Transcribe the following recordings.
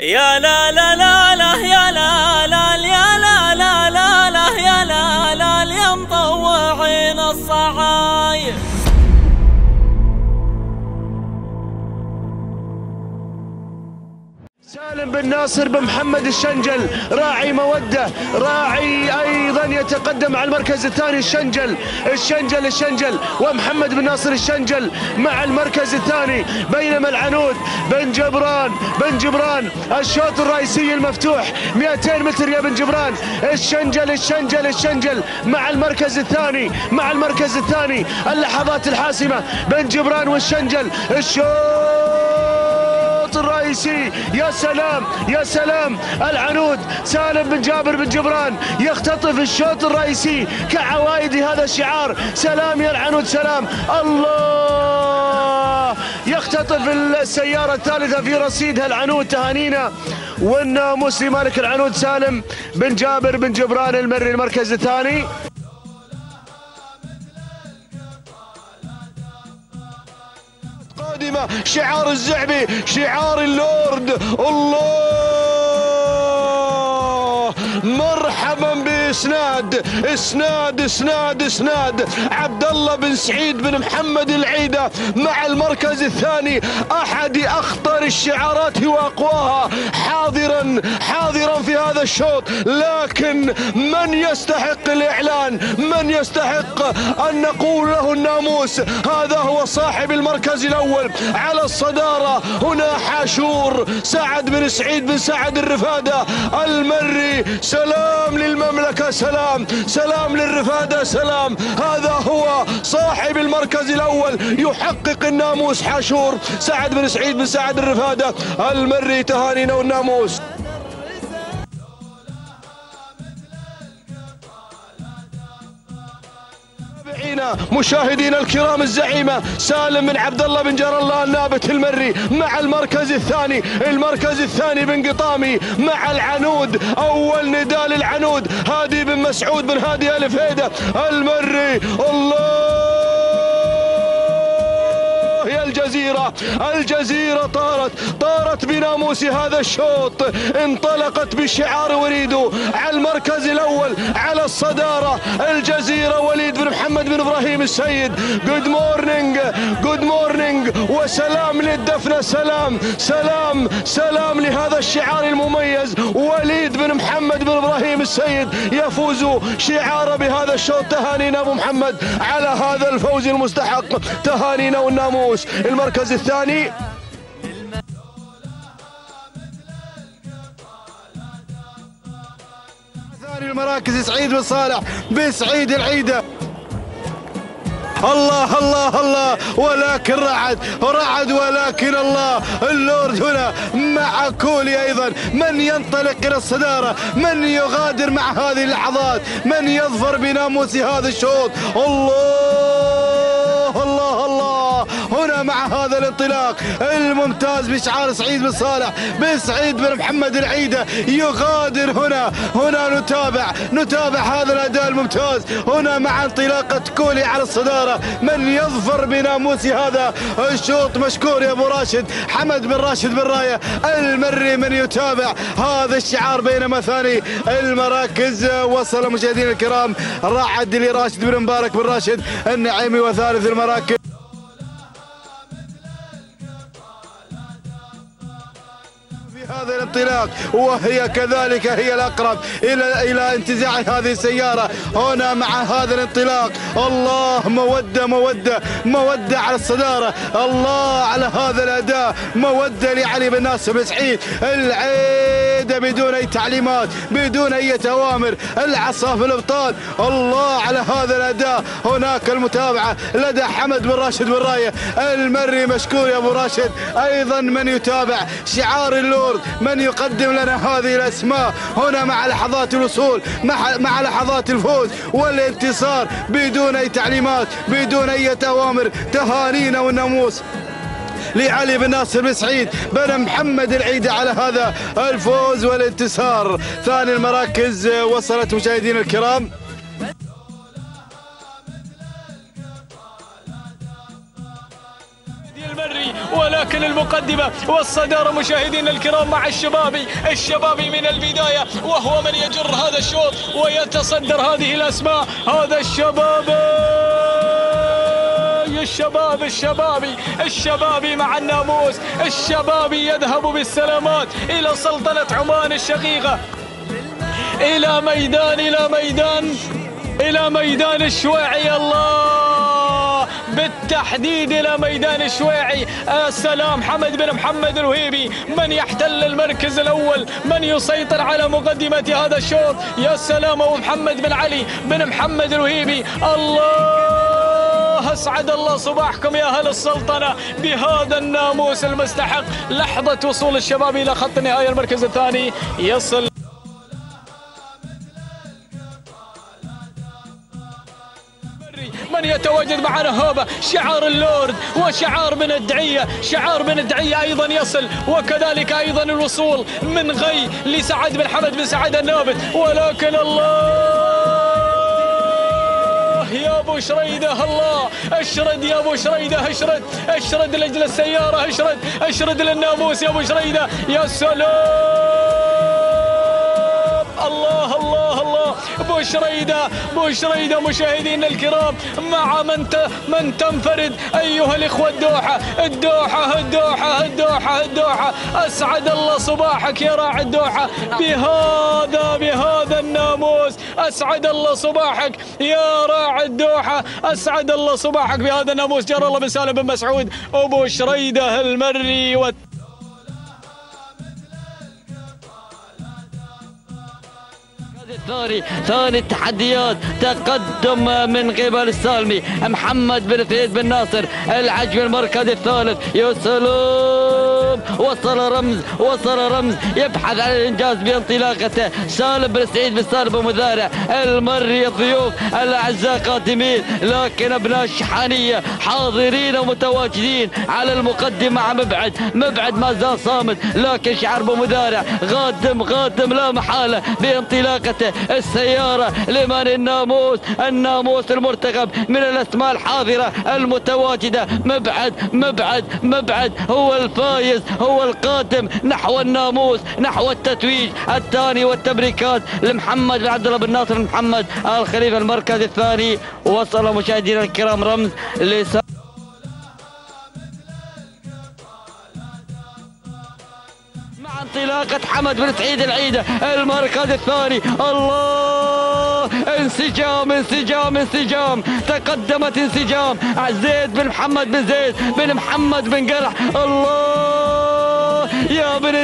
يا لا لا لا ناصر بن محمد الشنجل راعي مودة راعي أيضا يتقدم على المركز الثاني الشنجل الشنجل الشنجل ومحمد بن ناصر الشنجل مع المركز الثاني بينما العنود بن جبران بن جبران الشوط الرئيسي المفتوح 200 متر يا بن جبران الشنجل الشنجل الشنجل مع المركز الثاني مع المركز الثاني اللحظات الحاسمة بن جبران والشنجل الشوط الرئيسي يا سلام يا سلام. العنود سالم بن جابر بن جبران يختطف الشوط الرئيسي كعوائد هذا الشعار. سلام يا العنود سلام. الله! يختطف السيارة الثالثة في رصيدها العنود تهانينا. والناموس لمالك العنود سالم بن جابر بن جبران المري المركز الثاني. قادمة شعار الزعبي شعار اللورد. الله! مرحبا باسناد اسناد اسناد اسناد عبد الله بن سعيد بن محمد العيدة مع المركز الثاني. أحد أخطر الشعارات وأقواها. حاضرا حاضرا في هذا الشوط. لكن من يستحق الإعلان؟ من يستحق أن نقول له الناموس؟ هذا هو صاحب المركز الأول. على الصدارة هنا حاشور سعد بن سعيد بن سعد الرفادة. المري سلام للمملكة سلام سلام للرفاده سلام. هذا هو صاحب المركز الأول يحقق الناموس حاشور. سعد بن سعيد بن سعد الرفادة المري تهانينا والناموس. متابعينا مشاهدينا الكرام الزعيمة سالم بن عبد الله بن جار الله النابت المري مع المركز الثاني المركز الثاني بن قطامي مع العنود أول نداء للعنود هادي بن مسعود بن هادي ألف هيدة المري الله! الجزيرة الجزيرة طارت طارت بناموس هذا الشوط. انطلقت بالشعار وريدو على المركز الأول على الصدارة. الجزيرة وليد بن محمد بن إبراهيم السيد. good morning good morning وسلام للدفنة سلام سلام سلام لهذا الشعار المميز. وليد بن محمد بن إبراهيم السيد يفوز شعار بهذا الشوط. تهانينا أبو محمد على هذا الفوز المستحق. تهانينا والناموس. المركز الثاني. ثاني المراكز سعيد بن صالح. بسعيد العيده الله الله الله. ولكن رعد رعد ولكن الله. اللورد هنا مع كولي أيضا. من ينطلق إلى الصدارة؟ من يغادر مع هذه اللحظات؟ من يظفر بناموس هذا الشوط؟ الله الله الله. هنا مع هذا الانطلاق الممتاز بشعار سعيد بن صالح بن سعيد بن محمد العيدة يغادر هنا. هنا نتابع نتابع هذا الأداء الممتاز. هنا مع انطلاقة كولي على الصدارة. من يظفر بناموس هذا؟ الشوط مشكور يا أبو راشد. حمد بن راشد بن راية المري من يتابع هذا الشعار بينما ثاني. المراكز وصل مشاهدينا الكرام. رعد لراشد بن مبارك بن راشد. النعيمي وثالث المراكز. هذا الانطلاق وهي كذلك هي الأقرب إلى إلى انتزاع هذه السيارة. هنا مع هذا الانطلاق الله مودة مودة مودة على الصدارة. الله على هذا الأداء مودة لعلي بن ناصر بن سعيد. العيده بدون أي تعليمات بدون أي أوامر. العصا في الأبطال الله على هذا الأداء. هناك المتابعة لدى حمد بن راشد بن راية. المري مشكور يا أبو راشد أيضا من يتابع. شعار اللورد من يقدم لنا هذه الأسماء؟ هنا مع لحظات الوصول مع لحظات الفوز والانتصار. بدون أي تعليمات بدون أي أوامر تهانينا والناموس لعلي بن ناصر بن سعيد بن محمد العيدة على هذا الفوز والانتصار. ثاني المراكز وصلت مشاهدينا الكرام. ولكن ولكن المقدمة والصدارة مشاهدينا الكرام مع الشبابي الشبابي من البداية وهو من يجر هذا الشوط ويتصدر هذه الأسماء. هذا الشبابي الشباب الشبابي الشبابي مع الناموس الشبابي يذهب بالسلامات إلى سلطنة عمان الشقيقة. إلى ميدان إلى ميدان إلى ميدان الشويعي الله! بالتحديد إلى ميدان الشويعي. السلام حمد بن محمد الوهيبي. من يحتل المركز الأول؟ من يسيطر على مقدمة هذا الشوط؟ يا سلام أبو محمد بن علي بن محمد الوهيبي. الله أسعد الله صباحكم يا أهل السلطنة بهذا الناموس المستحق. لحظة وصول الشباب إلى خط النهايه المركز الثاني. يصل يتواجد معنا هوبة شعار اللورد وشعار بن الدعية. شعار بن الدعية أيضا يصل وكذلك أيضا الوصول من غي لسعد بن حمد بن سعد النابت. ولكن الله يا أبو شريدة الله. أشرد يا أبو شريدة أشرد. أشرد لأجل السيارة أشرد. أشرد للناموس يا أبو شريدة. يا سلام. ابو شريدة مشاهدينا الكرام مع من. من تنفرد أيها الإخوة الدوحة الدوحة الدوحة الدوحة الدوحة. أسعد الله صباحك يا راعي الدوحة. بهذا بهذا الناموس أسعد الله صباحك يا راعي الدوحة. أسعد الله صباحك بهذا الناموس. جرى الله بن سالم بن مسعود أبو شريدة المري والت... ثاني ثاني التحديات تقدم من قبل السالمي. محمد بن فهيد بن ناصر العجم المركز الثالث يا سلام وصل رمز وصل رمز يبحث عن الإنجاز بانطلاقته. سالم بن سعيد بن سالم ومذارع المري الضيوف الأعزاء قادمين لكن أبناء الشحانية حاضرين ومتواجدين على المقدمة مع مبعد. مبعد ما زال صامت لكن شعر بمذارع قادم قادم لا محالة بانطلاقته. السيارة لمن الناموس؟ الناموس المرتقب من الأسماء الحاضرة المتواجدة. مبعد مبعد مبعد هو الفايز. هو القادم نحو الناموس نحو التتويج الثاني والتبريكات لمحمد بن عبد الله بن ناصر محمد الخليفة المركز الثاني. وصل مشاهدينا الكرام رمز لس مع انطلاقة حمد بن سعيد العيدة المركز الثاني. الله! انسجام انسجام انسجام. تقدمت انسجام. زيد بن محمد بن زيد بن محمد بن قرح الله! يا بن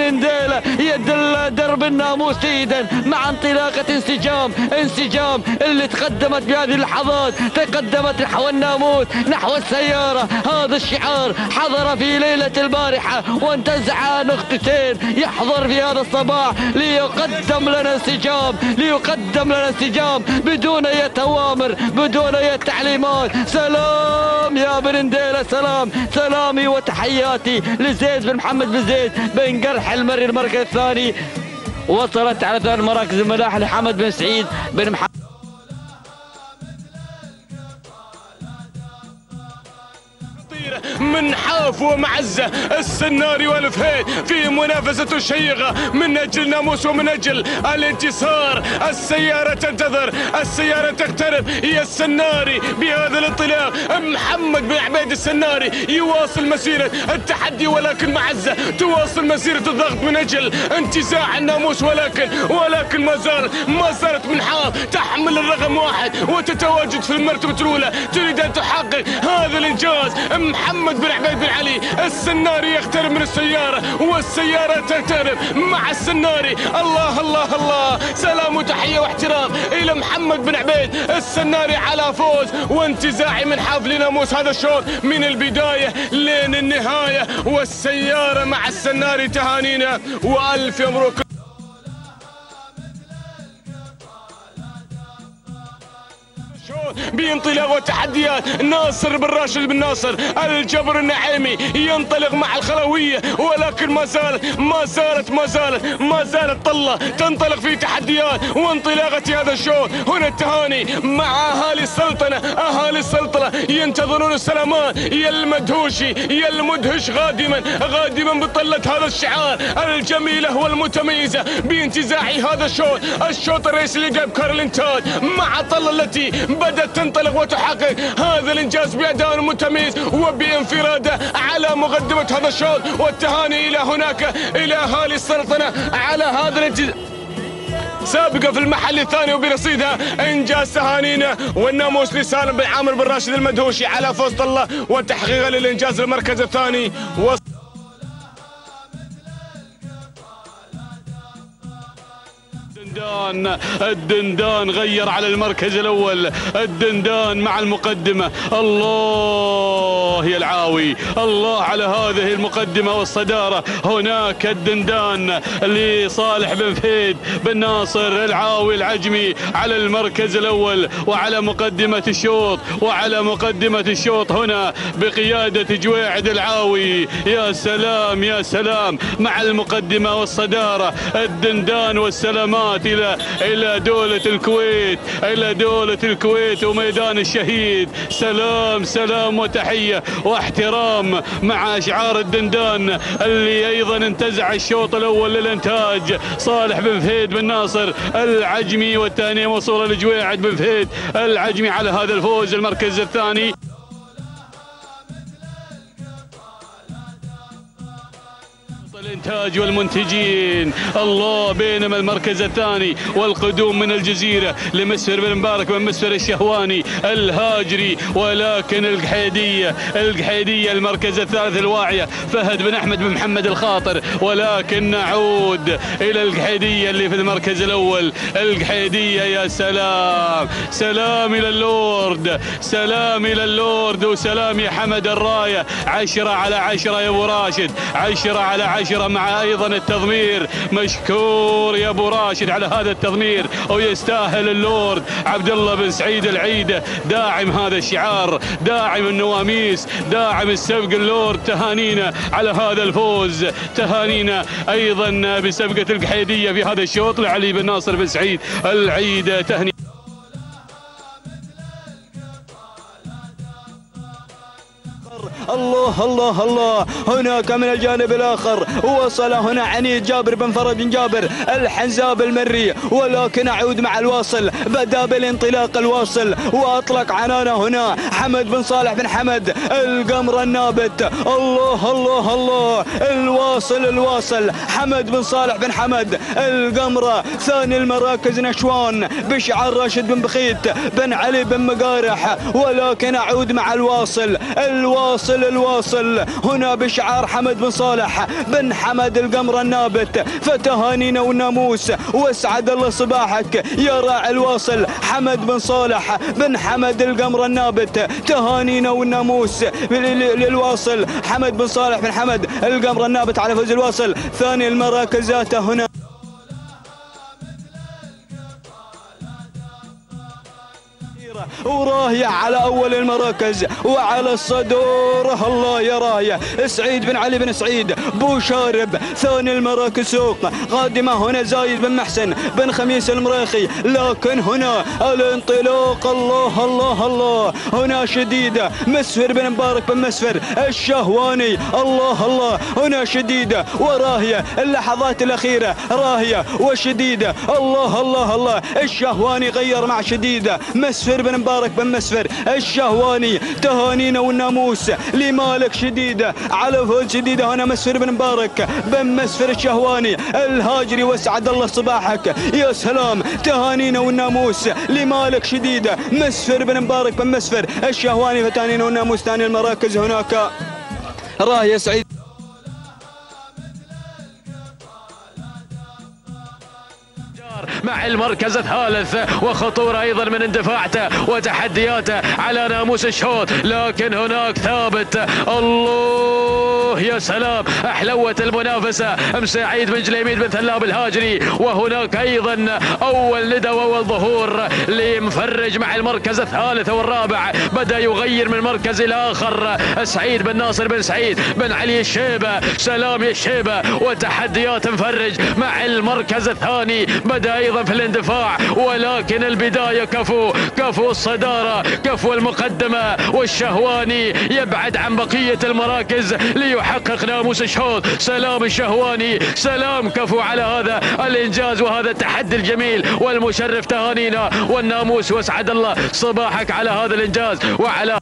انديلة يدل درب الناموس جيدا مع انطلاقة انسجام انسجام اللي تقدمت بهذه اللحظات تقدمت نحو الناموس نحو السيارة. هذا الشعار حضر في ليلة البارحة وانتزع نقطتين. يحضر في هذا الصباح ليقدم لنا انسجام ليقدم لنا انسجام بدون أي توامر بدون أي تعليمات. سلام يا بن انديلة سلام سلامي وتحياتي لزيد بن محمد. بن زيد بن قرح المري المركز الثاني وصلت على ثلاث مراكز الملاح لحمد بن سعيد بن محمد. من حاف ومعزة السناري والفهيد في منافسة شيقة من أجل ناموس ومن أجل الانتصار. السيارة تنتظر. السيارة تقترب. هي السناري بهذا الانطلاق محمد بن عبيد السناري يواصل مسيرة التحدي ولكن معزة تواصل مسيرة الضغط من أجل انتزاع الناموس. ولكن ولكن ما زالت ما زالت من حاف تحمل الرقم واحد. وتتواجد في المرتبة الأولى. تريد أن تحقق هذا الإنجاز. محمد بن عبيد بن علي السناري يقترب من السيارة والسيارة تقترب مع السناري. الله الله الله. سلام وتحية واحترام إلى محمد بن عبيد السناري على فوز وانتزاعي من حفل ناموس هذا الشوط من البداية لين النهاية. والسيارة مع السناري تهانينا. وألف مبروك بانطلاق وتحديات. ناصر بن راشد بن ناصر الجبر النعيمي ينطلق مع الخلوية ولكن ما زالت ما زالت ما زالت ما زالت طلة تنطلق في تحديات. وانطلاقة هذا الشوط هنا التهاني مع أهالي السلطنة. أهالي السلطنة ينتظرون السلامات. يا المدهوشي يا المدهش غادما غادما بطلة هذا الشعار. الجميلة والمتميزة بانتزاع هذا الشوط. الشوط الرئيسي لقى الانتاج مع الطلة التي بدأت تنطلق وتحقق هذا الإنجاز بأداء متميز وبانفراده على مقدمة هذا الشوط والتهاني إلى هناك إلى أهالي السلطنة على هذا الانجاز سابقة في المحل الثاني وبرصيدها إنجاز تهانينا والناموس لسالم بن عامر بن راشد المدهوشي على فوز طلة وتحقيقا للإنجاز المركز الثاني. الدندان. الدندان غير على المركز الأول. الدندان مع المقدمة. الله يا العاوي. الله على هذه المقدمة والصدارة. هناك الدندان لصالح بن فهيد بن ناصر العاوي العجمي على المركز الأول وعلى مقدمة الشوط وعلى مقدمة الشوط هنا بقيادة جويعد العاوي. يا سلام يا سلام. مع المقدمة والصدارة. الدندان والسلامات إلى إلى دولة الكويت إلى دولة الكويت وميدان الشهيد. سلام سلام وتحية واحترام مع أشعار الدندان اللي أيضا انتزع الشوط الأول للإنتاج. صالح بن فهيد بن ناصر العجمي والثانية موصولة لجويعد بن فهيد العجمي على هذا الفوز المركز الثاني. الانتاج والمنتجين. الله بينما المركز الثاني والقدوم من الجزيرة لمسفر بن مبارك بن مسفر الشهواني الهاجري ولكن القحيديه القحيدية المركز الثالث الواعية فهد بن أحمد بن محمد الخاطر. ولكن نعود إلى القحيدية اللي في المركز الأول. القحيدية يا سلام. سلام إلى اللورد. سلام إلى اللورد وسلام يا حمد الراية. عشرة على عشرة يا أبو راشد. عشرة على عشرة. مع أيضا التضمير. مشكور يا أبو راشد على هذا التضمير. ويستاهل اللورد عبد الله بن سعيد العيده داعم هذا الشعار داعم النواميس داعم السبق اللورد. تهانينا على هذا الفوز. تهانينا أيضا بسبقة القحيدية في هذا الشوط لعلي بن ناصر بن سعيد العيده تهنئه الله الله الله. هناك من الجانب الآخر. وصل هنا عنيد جابر بن فرج بن جابر الحنزاب المري. ولكن أعود مع الواصل. بدأ بالانطلاق الواصل. وأطلق عنانه هنا حمد بن صالح بن حمد. القمر النابت. الله الله الله. الواصل الواصل. حمد بن صالح بن حمد. القمرة ثاني المراكز نشوان. بشعر راشد بن بخيت. بن علي بن مقارح. ولكن أعود مع الواصل. الواصل الواصل هنا بشعار حمد بن صالح بن حمد القمر النابت. فتهانينا والناموس واسعد الله صباحك يا راعي الواصل. حمد بن صالح بن حمد القمر النابت. تهانينا والناموس للواصل. حمد بن صالح بن حمد القمر النابت على فوز الواصل. ثاني المراكزات هنا. وراهية على أول المراكز وعلى الصدور. الله يا راهية سعيد بن علي بن سعيد بو شارب ثاني المراكز سوق. قادمة هنا زايد بن محسن بن خميس المريخي لكن هنا الانطلاق. الله الله الله. هنا شديدة. مسفر بن مبارك بن مسفر الشهواني. الله الله. هنا شديدة. وراهية. اللحظات الأخيرة. راهية وشديدة. الله الله الله. الشهواني غير مع شديدة. مسفر بن مبارك بن مسفر الشهواني تهانينا والناموس لمالك شديدة على فوز شديدة هنا مسفر بن مبارك بن مسفر الشهواني الهاجري واسعد الله صباحك يا سلام تهانينا والناموس لمالك شديدة مسفر بن مبارك بن مسفر الشهواني فتهانينا والناموس ثاني المراكز هناك. راهي سعيد. مع المركز الثالث وخطورة أيضا من اندفاعته وتحدياته على ناموس الشوط. لكن هناك ثابت. الله يا سلام. أحلوت المنافسة. أم سعيد بن جليميد بن ثلاب الهاجري. وهناك أيضا أول ندى واول ظهور لمفرج مع المركز الثالث والرابع. بدأ يغير من مركز إلى اخر سعيد بن ناصر بن سعيد بن علي الشيبة. سلام يا الشيبة. وتحديات مفرج مع المركز الثاني. بدأ أيضا في الاندفاع ولكن البداية كفو كفو الصدارة كفو المقدمة والشهواني يبعد عن بقية المراكز ليحقق ناموس الشوط سلام الشهواني سلام كفو على هذا الإنجاز وهذا التحدي الجميل والمشرف تهانينا والناموس. واسعد الله صباحك على هذا الإنجاز وعلى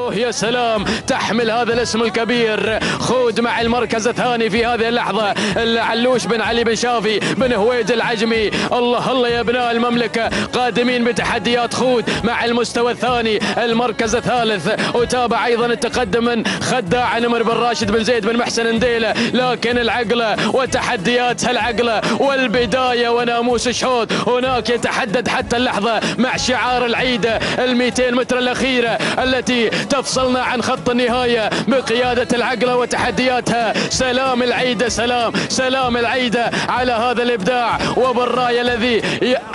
أوه يا سلام تحمل هذا الاسم الكبير. خود مع المركز الثاني في هذه اللحظة العلوش بن علي بن شافي بن هويد العجمي. الله الله يا أبناء المملكة قادمين بتحديات خود مع المستوى الثاني المركز الثالث. وتابع أيضا التقدم من خداع نمر بن راشد بن زيد بن محسن نديلة. لكن العقلة وتحديات العقلة والبداية وناموس الشوط. هناك يتحدد حتى اللحظة مع شعار العيدة ال 200 متر الأخيرة التي تفصلنا عن خط النهاية بقيادة العقلة وتحدياتها. سلام العيدة سلام سلام العيدة على هذا الإبداع. وبالراية الذي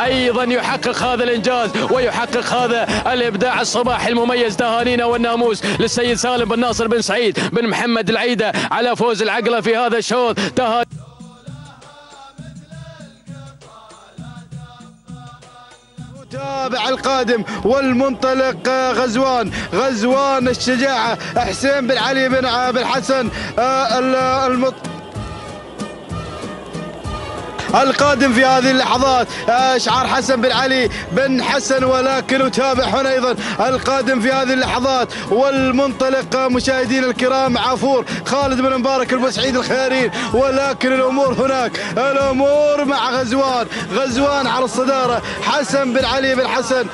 أيضا يحقق هذا الإنجاز ويحقق هذا الإبداع الصباح المميز تهانينا والناموس للسيد سالم بن ناصر بن سعيد بن محمد العيدة على فوز العقلة في هذا الشوط. تهاني تابع القادم والمنطلق غزوان. غزوان الشجاعة. حسين بن علي بن بن حسن آه، ال- المط القادم في هذه اللحظات شعار حسن بن علي بن حسن ولكن وتابع هنا أيضا. القادم في هذه اللحظات والمنطلق مشاهدينا الكرام عفور خالد بن مبارك البوسعيد الخيارين ولكن الأمور هناك الأمور مع غزوان. غزوان على الصدارة حسن بن علي بن حسن.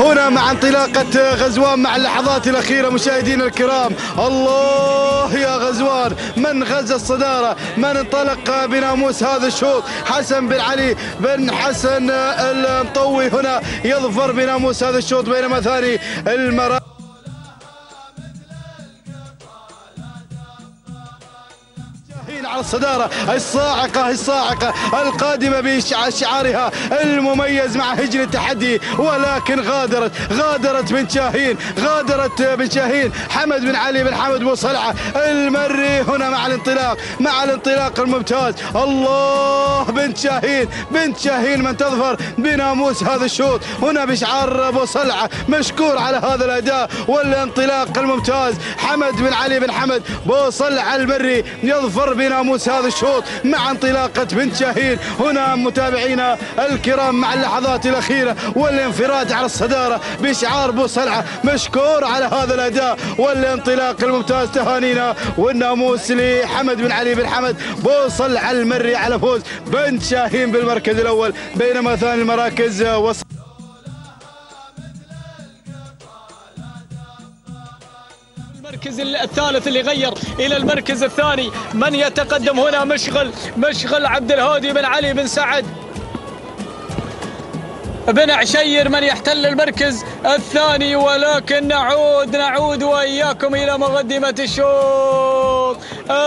هنا مع انطلاقة غزوان مع اللحظات الأخيرة مشاهدينا الكرام. الله يا غزوان من غزا الصدارة؟ من انطلق بناموس هذا الشوط؟ حسن بن علي بن حسن المطوي هنا يظفر بناموس هذا الشوط بينما ثاني المرا على الصدارة. الصاعقة الصاعقة القادمة بشعارها المميز مع هجن التحدي. ولكن غادرت غادرت بن شاهين غادرت بن شاهين. حمد بن علي بن حمد بن صلعة المري هنا مع الانطلاق مع الانطلاق الممتاز. الله بن شاهين بن شاهين من تظفر بناموس هذا الشوط. هنا بشعار أبو صلعة مشكور على هذا الأداء والانطلاق الممتاز. حمد بن علي بن حمد بو صلعة المري يظفر بناموس هذا الشوط مع انطلاقة بنت شاهين هنا متابعينا الكرام مع اللحظات الأخيرة والانفراد على الصدارة بشعار بو صلعة مشكور على هذا الأداء والانطلاق الممتاز تهانينا والناموس لحمد بن علي بن حمد بو صلعة المري على فوز بنت شاهين بالمركز الأول بينما ثاني المراكز وصل المركز الثالث اللي غير إلى المركز الثاني. من يتقدم هنا؟ مشغل مشغل عبد الهادي بن علي بن سعد. بن عشير من يحتل المركز الثاني ولكن نعود نعود وإياكم إلى مقدمة الشوط.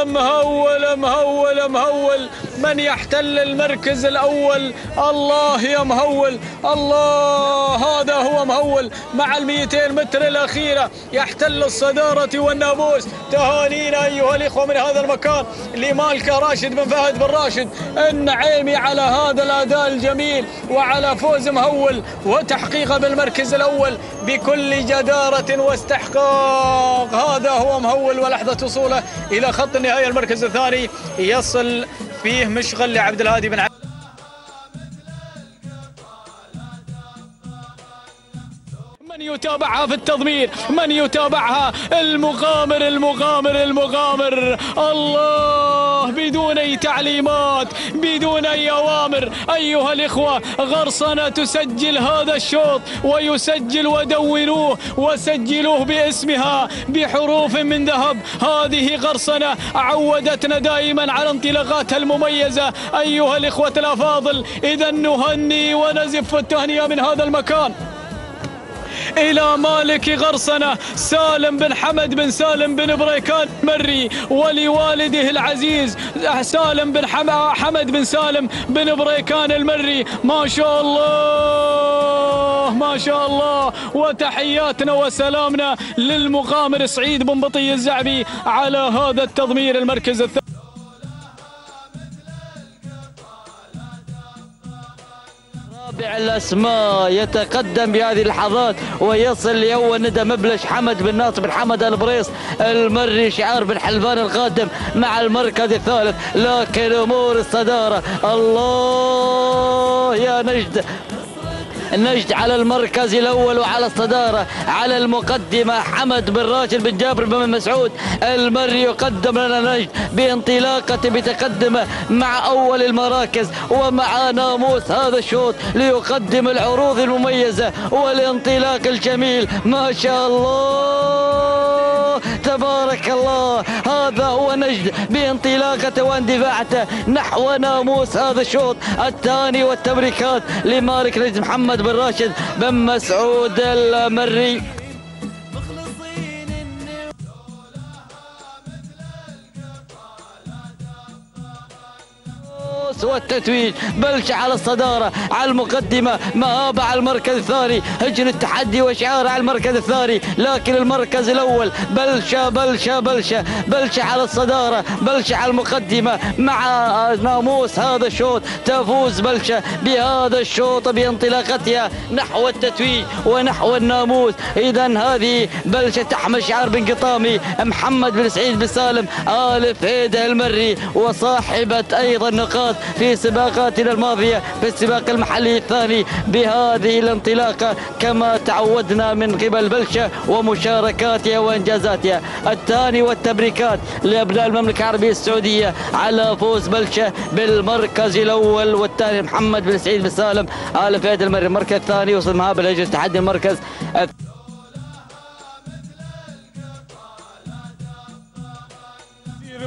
مهول مهول مهول من يحتل المركز الأول؟ الله يا مهول. الله هذا هو مهول. مع ال 200 متر الأخيرة يحتل الصدارة والناموس تهانينا أيها الإخوة من هذا المكان. لمالكه راشد بن فهد بن راشد. النعيمي على هذا الأداء الجميل وعلى فوز مهول. وتحقيقه بالمركز الأول بكل جدارة واستحقاق. هذا هو مهول ولحظة وصوله إلى خط النهايه المركز الثاني. يصل فيه مشغل لعبد الهادي بن يتابعها في التضمير من يتابعها؟ المغامر المغامر المغامر. الله! بدون أي تعليمات بدون أي أوامر. أيها الإخوة غرصنة تسجل هذا الشوط ويسجل ودونوه وسجلوه باسمها بحروف من ذهب. هذه غرصنة عودتنا دائما على انطلاقاتها المميزة. أيها الإخوة الأفاضل إذا نهني ونزف التهنئة من هذا المكان. إلى مالك غرسنة سالم بن حمد بن سالم بن بريكان مري ولوالده العزيز. سالم بن حم- حمد بن سالم بن بريكان المري. ما شاء الله ما شاء الله. وتحياتنا وسلامنا للمغامر سعيد بن بطي الزعبي على هذا التضمير المركز الثاني. الأسماء يتقدم بهذه اللحظات ويصل لاول ندى مبلش حمد بن ناصر بن حمد البريص المري شعار بن حلفان القادم مع المركز الثالث لكن أمور الصدارة الله يا نجد. نجد على المركز الأول وعلى الصدارة على المقدمة حمد بن راشد بن جابر بن مسعود. المري يقدم لنا نجد بانطلاقة بتقدمه مع أول المراكز ومع ناموس هذا الشوط ليقدم العروض المميزة والانطلاق الجميل. ما شاء الله! تبارك الله. هذا هو نجد بانطلاقته واندفاعته نحو ناموس هذا الشوط الثاني والتبريكات لمالك نجد محمد بن راشد بن مسعود المري. والتتويج بلش على الصدارة على المقدمة مهابة على المركز الثاني. هجن التحدي وشعار على المركز الثاني. لكن المركز الأول بلشة بلشة بلشة بلشة على الصدارة بلشة على المقدمة. مع ناموس هذا الشوط تفوز بلشة بهذا الشوط بانطلاقتها نحو التتويج ونحو الناموس. إذا هذه بلشة تحمل شعار بن قطامي محمد بن سعيد بن سالم آل فهيدة المري وصاحبة أيضا نقاط في سباقاتنا الماضية في السباق المحلي الثاني بهذه الانطلاقة كما تعودنا من قبل بلشة ومشاركاتها وإنجازاتها. الثاني والتبريكات لأبناء المملكة العربية السعودية على فوز بلشة بالمركز الأول والثاني محمد بن سعيد بن سالم آل فهد المري المركز الثاني وصل مهاب الهجري تحدي المركز الثاني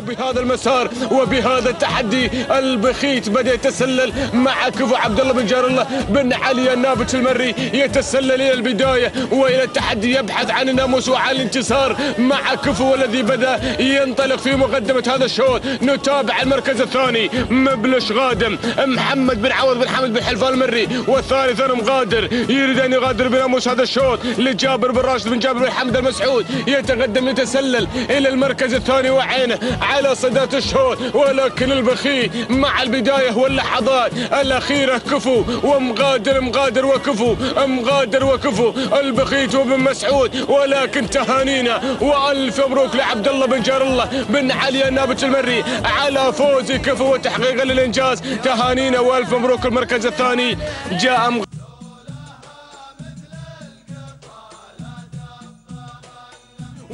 بهذا المسار وبهذا التحدي. البخيت بدأ يتسلل مع كفو عبد الله بن جار الله بن علي النابت المري. يتسلل إلى البداية وإلى التحدي يبحث عن الناموس وعن الانتصار. مع كفو والذي بدا ينطلق في مقدمة هذا الشوط. نتابع المركز الثاني. مبلش غادم. محمد بن عوض بن حمد بن حلفان المري. والثالث أنا مغادر. يريد أن يغادر بناموس هذا الشوط لجابر بن راشد بن جابر بن حمد المسعود. يتقدم يتسلل إلى المركز الثاني وعينه. على صداة الشوط ولكن البخيل مع البداية واللحظات الأخيرة كفو ومغادر مغادر وكفو مغادر وكفو. البخيت وبن مسعود ولكن تهانينا. وألف مبروك لعبد الله بن جار الله بن علي النابت المري. على فوز كفو وتحقيقا للإنجاز تهانينا. وألف مبروك المركز الثاني. جاء مغ...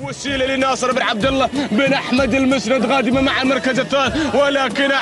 وسيله لناصر بن عبد الله بن أحمد المسند قادمه مع المركز الثالث ولكن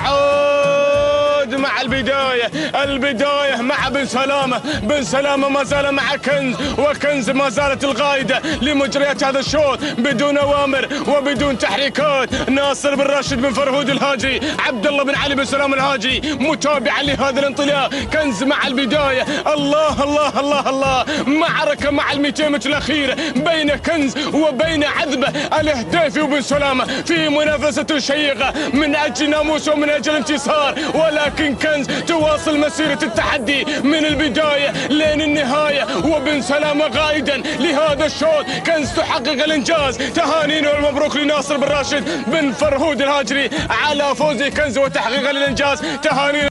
اعود مع البداية البداية مع بن سلامة. بن سلامة ما زال مع كنز وكنز ما زالت القائده لمجريات هذا الشوط بدون أوامر وبدون تحريكات. ناصر بن راشد بن فرهود الهاجي عبد الله بن علي بن سلام الهاجي متابعا لهذا الانطلاق. كنز مع البداية. الله الله الله الله. معركة مع ال 200 متر الاخيره بين كنز وبين عذبة الهديفي وبن سلامة في منافسة شيقة من أجل ناموس ومن أجل انتصار. ولكن كنز تواصل مسيرة التحدي من البداية لين النهاية. وبن سلامة قائدا لهذا الشوط. كنز تحقق الإنجاز. تهانينا والمبروك لناصر بن راشد بن فرهود الهاجري على فوز كنز وتحقيق الانجاز تهانينا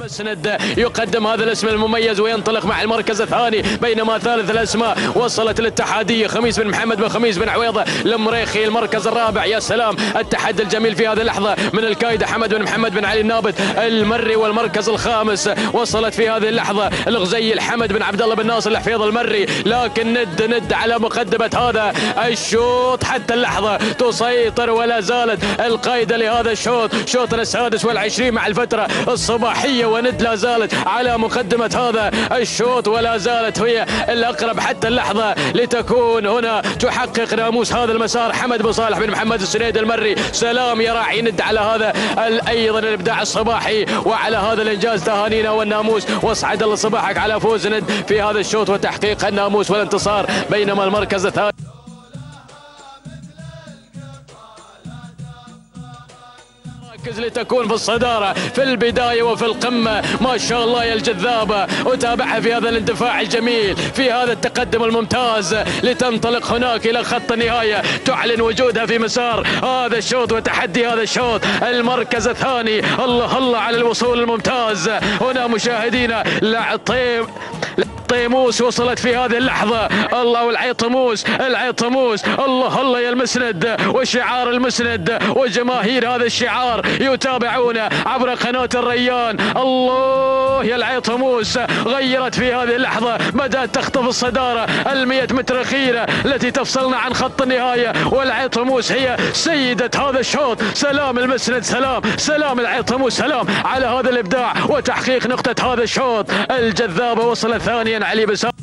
المسند يقدم هذا الاسم المميز وينطلق مع المركز الثاني بينما ثالث الأسماء وصلت الاتحاديه خميس بن محمد بن خميس بن عويضه المريخي المركز الرابع. يا سلام التحدي الجميل في هذه اللحظة من الكايد حمد بن محمد بن علي النابت المري والمركز الخامس. وصلت في هذه اللحظة الغزي الحمد بن عبد الله بن ناصر الحفيظ المري. لكن ند ند على مقدمة هذا الشوط. حتى اللحظة تسيطر ولا زالت القائده لهذا الشوط. شوطنا السادس والعشرين مع الفترة الصباحية وند لا زالت على مقدمة هذا الشوط ولا زالت هي الأقرب حتى اللحظة لتكون هنا تحقق ناموس هذا المسار. حمد بن صالح بن محمد السنيد المري سلام يا راعي. ند على هذا ال- أيضا الإبداع الصباحي وعلى هذا الإنجاز تهانينا والناموس. واصعد الله صباحك على فوز ند في هذا الشوط وتحقيق الناموس والانتصار بينما المركز الثاني لتكون في الصدارة في البداية وفي القمة. ما شاء الله يا الجذابة. وتابعها في هذا الاندفاع الجميل في هذا التقدم الممتاز. لتنطلق هناك إلى خط النهاية. تعلن وجودها في مسار هذا الشوط وتحدي هذا الشوط. المركز الثاني. الله الله على الوصول الممتاز. هنا مشاهدينا لعطيم طيموس وصلت في هذه اللحظة. الله والعيطموس العيطموس الله الله يا المسند وشعار المسند وجماهير هذا الشعار يتابعون عبر قناة الريان. الله يا العيطموس غيرت في هذه اللحظة بدأت تخطف الصدارة المية متر الأخيرة التي تفصلنا عن خط النهاية. والعيطموس هي سيدة هذا الشوط. سلام المسند سلام سلام العيطموس سلام على هذا الإبداع وتحقيق نقطة هذا الشوط. الجذابة وصلت ثانيا علي بسام.